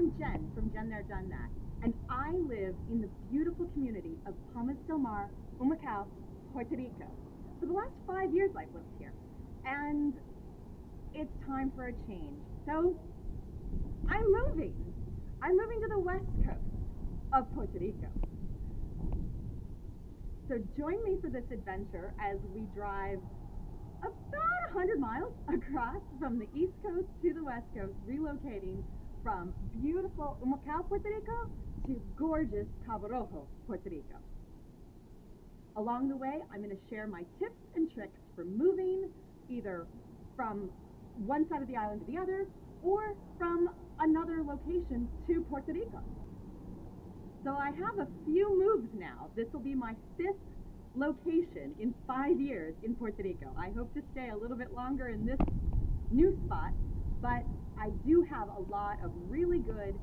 I'm Jen from Jen There Done That, and I live in the beautiful community of Palmas del Mar, Humacao, Puerto Rico. For the last five years I've lived here, and it's time for a change. So I'm moving. I'm moving to the west coast of Puerto Rico. So join me for this adventure as we drive about 100 miles across from the east coast to the west coast, relocating from beautiful Humacao, Puerto Rico to gorgeous Cabo Rojo, Puerto Rico. Along the way, I'm going to share my tips and tricks for moving either from one side of the island to the other or from another location to Puerto Rico. So I have a few moves now. This will be my fifth location in five years in Puerto Rico. I hope to stay a little bit longer in this new spot, but I do have a lot of really good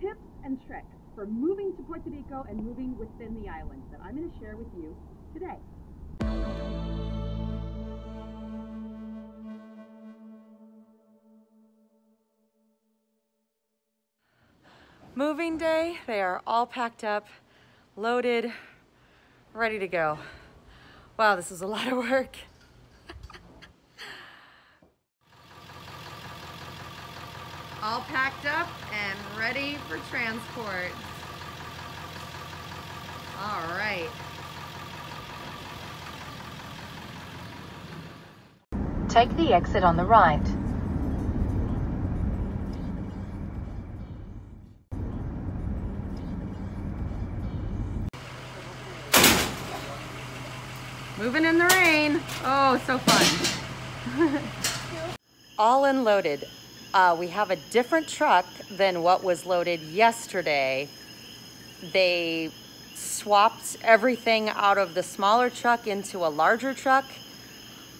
tips and tricks for moving to Puerto Rico and moving within the islands that I'm going to share with you today. Moving day, they are all packed up, loaded, ready to go. Wow, this is a lot of work. All packed up and ready for transport. All right. Take the exit on the right. Moving in the rain. Oh, so fun. All unloaded. Uh, we have a different truck than what was loaded yesterday. They swapped everything out of the smaller truck into a larger truck.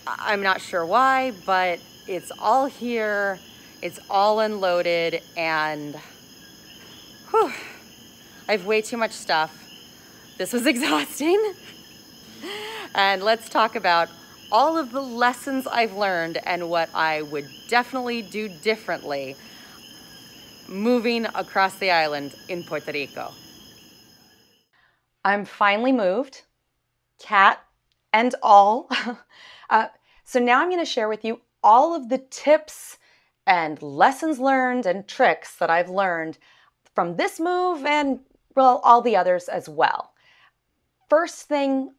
I'm not sure why, but it's all here. It's all unloaded and whew, I have way too much stuff. This was exhausting and let's talk about all of the lessons I've learned and what I would definitely do differently moving across the island in Puerto Rico. I'm finally moved, cat and all. uh, so now I'm going to share with you all of the tips and lessons learned and tricks that I've learned from this move and well, all the others as well. First thing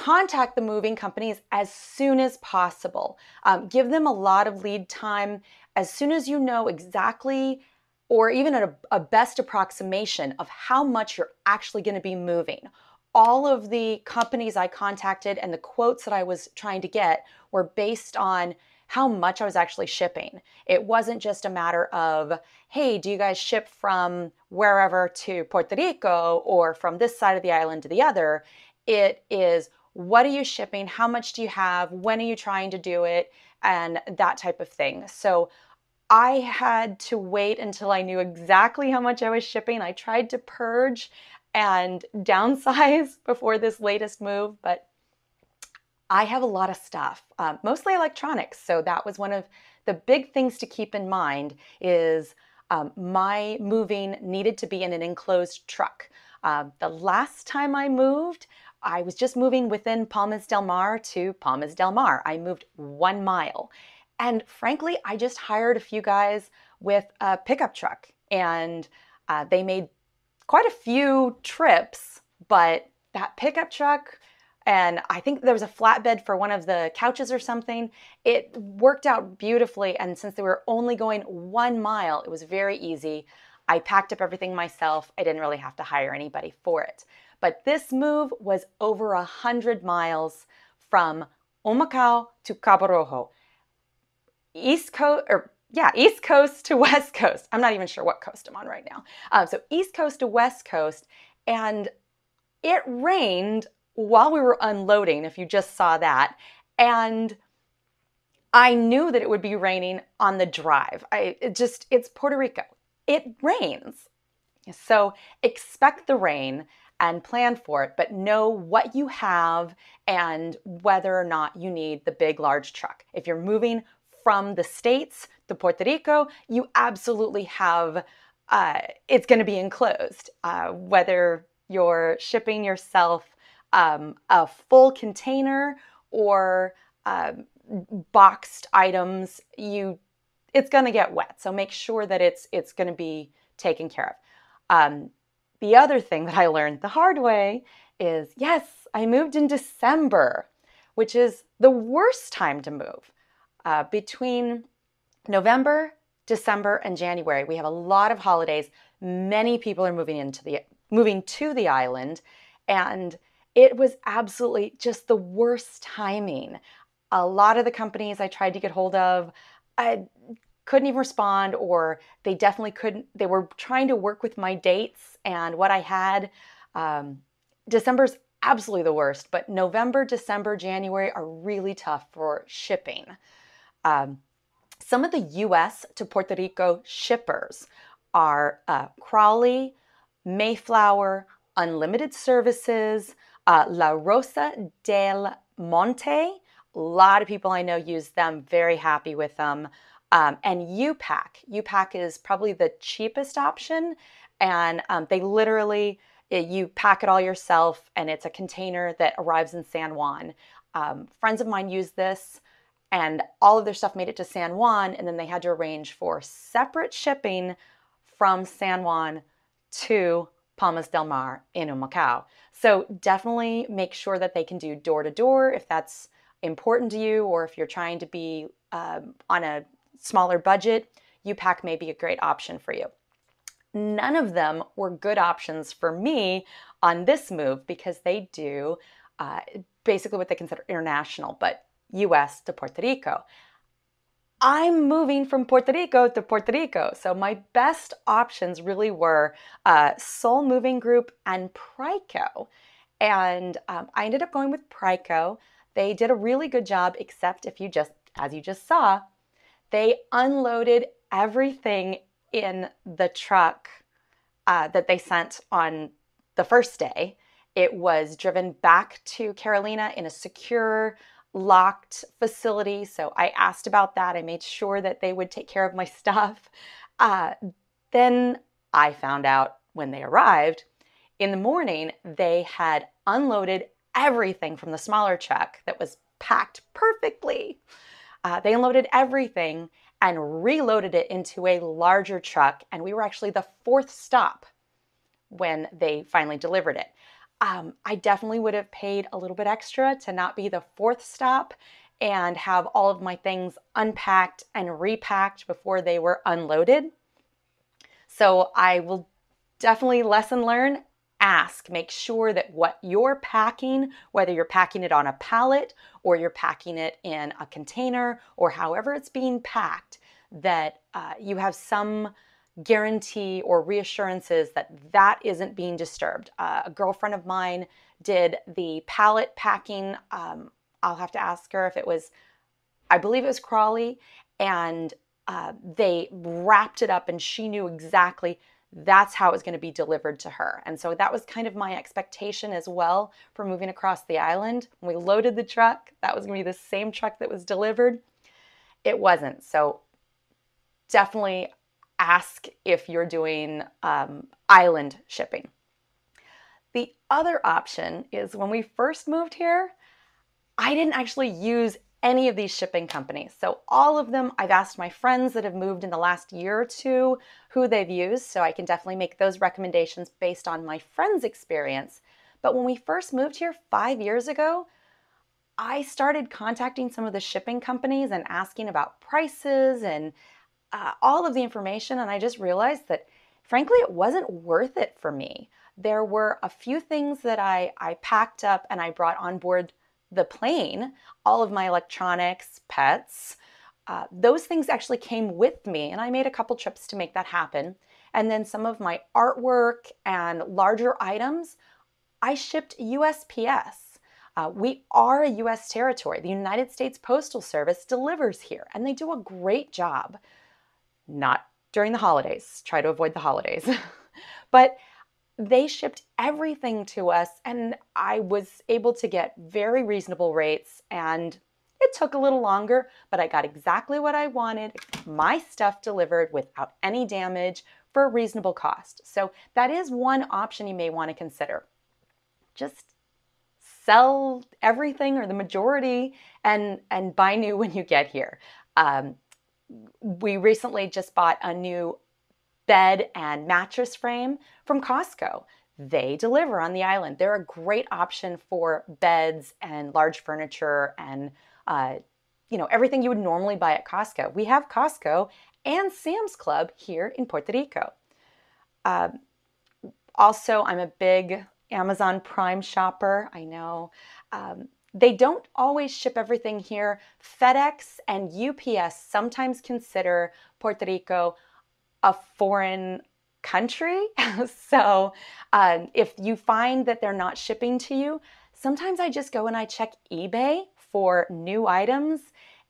contact the moving companies as soon as possible. Um, give them a lot of lead time. As soon as you know exactly or even a, a best approximation of how much you're actually going to be moving. All of the companies I contacted and the quotes that I was trying to get were based on how much I was actually shipping. It wasn't just a matter of, hey, do you guys ship from wherever to Puerto Rico or from this side of the island to the other? It is, what are you shipping? How much do you have? When are you trying to do it? And that type of thing. So I had to wait until I knew exactly how much I was shipping. I tried to purge and downsize before this latest move, but I have a lot of stuff, uh, mostly electronics. So that was one of the big things to keep in mind is um, my moving needed to be in an enclosed truck. Uh, the last time I moved, I was just moving within Palmas del Mar to Palmas del Mar. I moved one mile. And frankly, I just hired a few guys with a pickup truck and uh, they made quite a few trips, but that pickup truck, and I think there was a flatbed for one of the couches or something. It worked out beautifully. And since they were only going one mile, it was very easy. I packed up everything myself. I didn't really have to hire anybody for it. But this move was over a hundred miles from Humacao to Cabo Rojo. East Coast, or yeah, East Coast to West Coast. I'm not even sure what coast I'm on right now. Um, so East Coast to West Coast. And it rained while we were unloading, if you just saw that. And I knew that it would be raining on the drive. I it just, it's Puerto Rico. It rains. So expect the rain and plan for it, but know what you have and whether or not you need the big, large truck. If you're moving from the States to Puerto Rico, you absolutely have uh, it's going to be enclosed. Uh, whether you're shipping yourself um, a full container or um, boxed items, you it's going to get wet. So make sure that it's it's going to be taken care of. Um, the other thing that I learned the hard way is yes, I moved in December, which is the worst time to move. Uh, between November, December, and January, we have a lot of holidays. Many people are moving into the moving to the island, and it was absolutely just the worst timing. A lot of the companies I tried to get hold of, I couldn't even respond, or they definitely couldn't. They were trying to work with my dates and what I had. Um, December's absolutely the worst, but November, December, January are really tough for shipping. Um, some of the US to Puerto Rico shippers are uh, Crowley, Mayflower, Unlimited Services, uh, La Rosa del Monte. A lot of people I know use them, very happy with them. Um, and U-Pack. U-Pack is probably the cheapest option. And um, they literally, it, you pack it all yourself and it's a container that arrives in San Juan. Um, friends of mine use this and all of their stuff made it to San Juan and then they had to arrange for separate shipping from San Juan to Palmas del Mar in Humacao. So definitely make sure that they can do door to door if that's important to you or if you're trying to be um, on a smaller budget, U-Pack may be a great option for you. None of them were good options for me on this move because they do uh, basically what they consider international, but US to Puerto Rico. I'm moving from Puerto Rico to Puerto Rico. So my best options really were uh, Sol Moving Group and Pryco. And um, I ended up going with Pryco. They did a really good job, except if you just, as you just saw, they unloaded everything in the truck uh, that they sent on the first day. It was driven back to Carolina in a secure, locked facility. So I asked about that. I made sure that they would take care of my stuff. Uh, then I found out when they arrived in the morning, they had unloaded everything from the smaller truck that was packed perfectly. Uh, they unloaded everything and reloaded it into a larger truck. And we were actually the fourth stop when they finally delivered it. Um, I definitely would have paid a little bit extra to not be the fourth stop and have all of my things unpacked and repacked before they were unloaded. So I will definitely lesson learn ask, make sure that what you're packing, whether you're packing it on a pallet or you're packing it in a container or however it's being packed, that uh, you have some guarantee or reassurances that that isn't being disturbed. Uh, a girlfriend of mine did the pallet packing. Um, I'll have to ask her if it was, I believe it was Crowley, and uh, they wrapped it up and she knew exactly that's how it was going to be delivered to her. And so that was kind of my expectation as well for moving across the island. When we loaded the truck, that was going to be the same truck that was delivered. It wasn't. So definitely ask if you're doing um, island shipping. The other option is when we first moved here, I didn't actually use any of these shipping companies. So all of them, I've asked my friends that have moved in the last year or two who they've used. So I can definitely make those recommendations based on my friends' experience. But when we first moved here five years ago, I started contacting some of the shipping companies and asking about prices and uh, all of the information. And I just realized that, frankly, it wasn't worth it for me. There were a few things that I, I packed up and I brought on board the plane, all of my electronics, pets, uh, those things actually came with me, and I made a couple trips to make that happen. And then some of my artwork and larger items, I shipped USPS. Uh, we are a US territory. The United States Postal Service delivers here, and they do a great job. Not during the holidays, try to avoid the holidays. but they shipped everything to us and I was able to get very reasonable rates and it took a little longer, but I got exactly what I wanted, my stuff delivered without any damage for a reasonable cost. So that is one option you may want to consider. Just sell everything or the majority and and buy new when you get here. Um, we recently just bought a new bed and mattress frame from Costco. They deliver on the island. They're a great option for beds and large furniture and uh, you know everything you would normally buy at Costco. We have Costco and Sam's Club here in Puerto Rico. Uh, also, I'm a big Amazon Prime shopper. I know. Um, they don't always ship everything here. FedEx and UPS sometimes consider Puerto Rico a foreign country. so um, if you find that they're not shipping to you, sometimes I just go and I check eBay for new items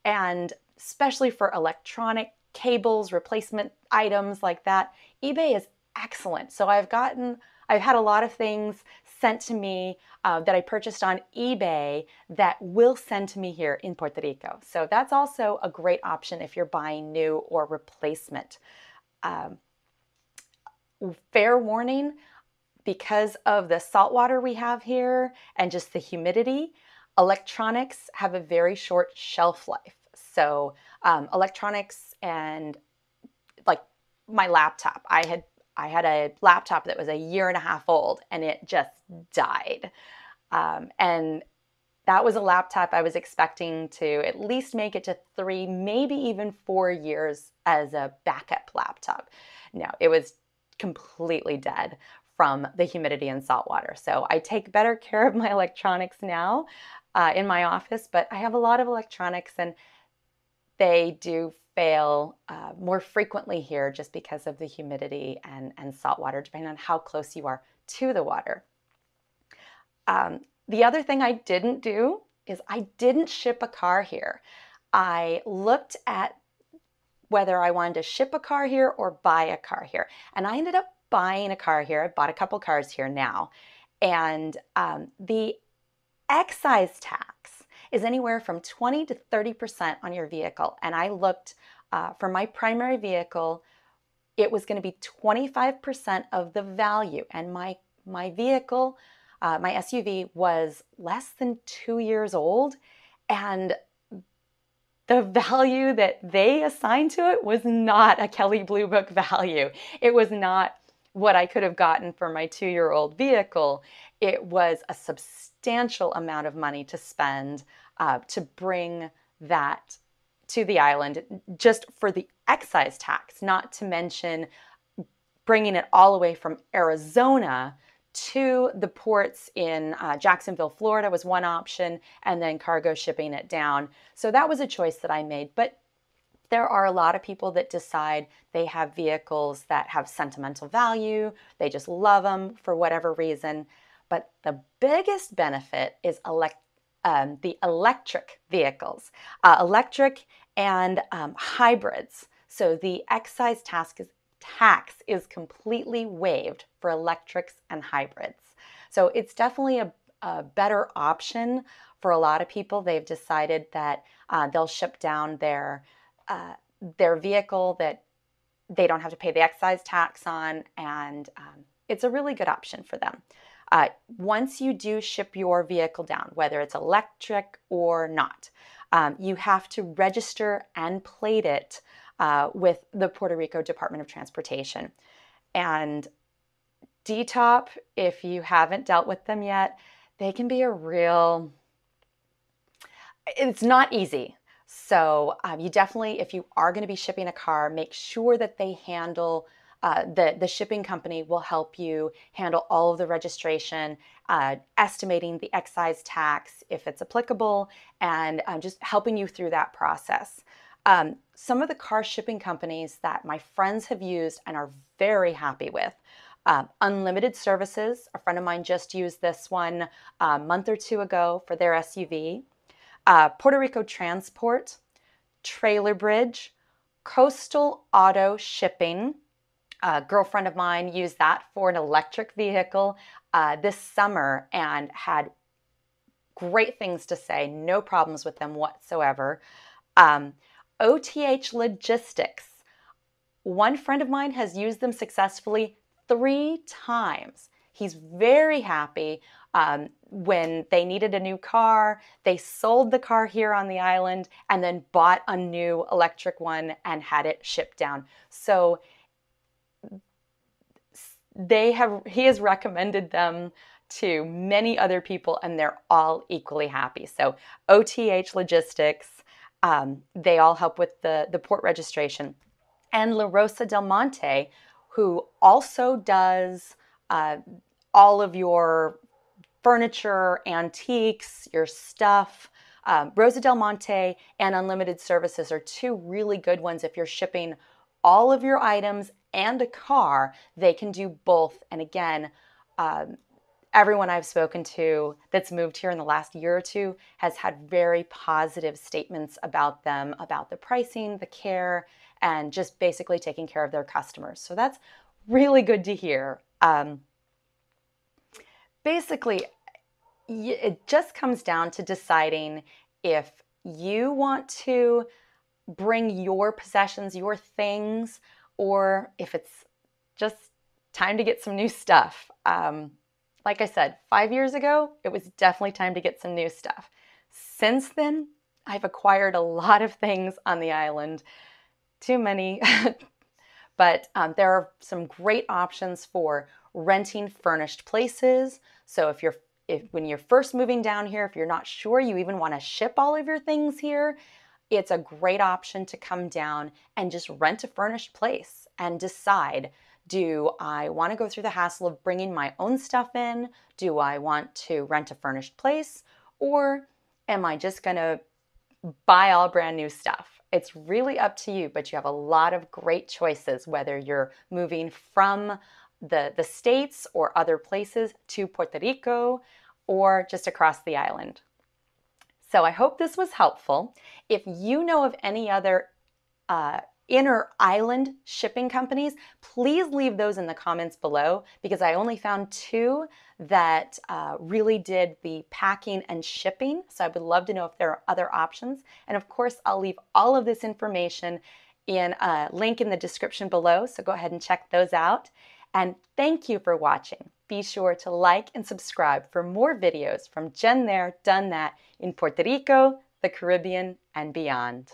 and especially for electronic cables, replacement items like that. eBay is excellent. So I've gotten, I've had a lot of things sent to me uh, that I purchased on eBay that will send to me here in Puerto Rico. So that's also a great option if you're buying new or replacement. Um, fair warning because of the salt water we have here and just the humidity, electronics have a very short shelf life. So, um, electronics and like my laptop, I had I had a laptop that was a year and a half old and it just died. Um, and that was a laptop I was expecting to at least make it to three, maybe even four years as a backup laptop. No, it was completely dead from the humidity and salt water. So I take better care of my electronics now uh, in my office, but I have a lot of electronics and they do fail uh, more frequently here just because of the humidity and, and salt water, depending on how close you are to the water. Um, the other thing I didn't do is I didn't ship a car here. I looked at whether I wanted to ship a car here or buy a car here. And I ended up buying a car here. I bought a couple cars here now. And um, the excise tax is anywhere from 20 to 30% on your vehicle. And I looked uh, for my primary vehicle, it was going to be 25% of the value. And my, my vehicle, uh, my SUV, was less than two years old. And the value that they assigned to it was not a Kelley Blue Book value. It was not what I could have gotten for my two year old vehicle. It was a substantial amount of money to spend uh, to bring that to the island just for the excise tax, not to mention bringing it all the way from Arizona to the ports in uh, Jacksonville, Florida was one option, and then cargo shipping it down. So that was a choice that I made. But there are a lot of people that decide they have vehicles that have sentimental value, they just love them for whatever reason. But the biggest benefit is elect- um, the electric vehicles, uh, electric and um, hybrids. So the excise task is, tax is completely waived for electrics and hybrids. So it's definitely a, a better option for a lot of people. They've decided that uh, they'll ship down their uh, their vehicle that they don't have to pay the excise tax on, and um, it's a really good option for them. Uh, once you do ship your vehicle down, whether it's electric or not, um, you have to register and plate it uh, with the Puerto Rico Department of Transportation. And DTOP, if you haven't dealt with them yet, they can be a real, it's not easy. So um, you definitely, if you are going to be shipping a car, make sure that they handle uh, the, the shipping company will help you handle all of the registration, uh, estimating the excise tax if it's applicable, and um, just helping you through that process. Um, some of the car shipping companies that my friends have used and are very happy with. Uh, unlimited services. A friend of mine just used this one a month or two ago for their SUV. Uh, Puerto Rico Transport, Trailer Bridge, Coastal Auto Shipping, a girlfriend of mine used that for an electric vehicle uh, this summer and had great things to say, no problems with them whatsoever. Um, OTH Logistics. One friend of mine has used them successfully three times. He's very happy. Um, when they needed a new car, they sold the car here on the island and then bought a new electric one and had it shipped down. So they have he has recommended them to many other people and they're all equally happy. So OTH Logistics, um, they all help with the, the port registration. And La Rosa del Monte, who also does uh, all of your furniture, antiques, your stuff. Um, Rosa del Monte and Unlimited Services are two really good ones if you're shipping all of your items and a car. They can do both. And again, um, everyone I've spoken to that's moved here in the last year or two has had very positive statements about them, about the pricing, the care, and just basically taking care of their customers. So that's really good to hear. Um, basically, it just comes down to deciding if you want to bring your possessions, your things, or if it's just time to get some new stuff. Um, like I said, five years ago, it was definitely time to get some new stuff. Since then, I've acquired a lot of things on the island, too many. but um, there are some great options for renting furnished places. So if you're if when you're first moving down here, if you're not sure you even want to ship all of your things here, it's a great option to come down and just rent a furnished place and decide do I want to go through the hassle of bringing my own stuff in? Do I want to rent a furnished place? Or am I just going to buy all brand new stuff? It's really up to you, but you have a lot of great choices whether you're moving from the, the States or other places to Puerto Rico or just across the island. So I hope this was helpful. If you know of any other uh, inner island shipping companies, please leave those in the comments below because I only found two that uh, really did the packing and shipping. So I would love to know if there are other options. And of course, I'll leave all of this information in a link in the description below. So go ahead and check those out. And thank you for watching. Be sure to like and subscribe for more videos from Jen There, Done That in Puerto Rico, the Caribbean, and beyond.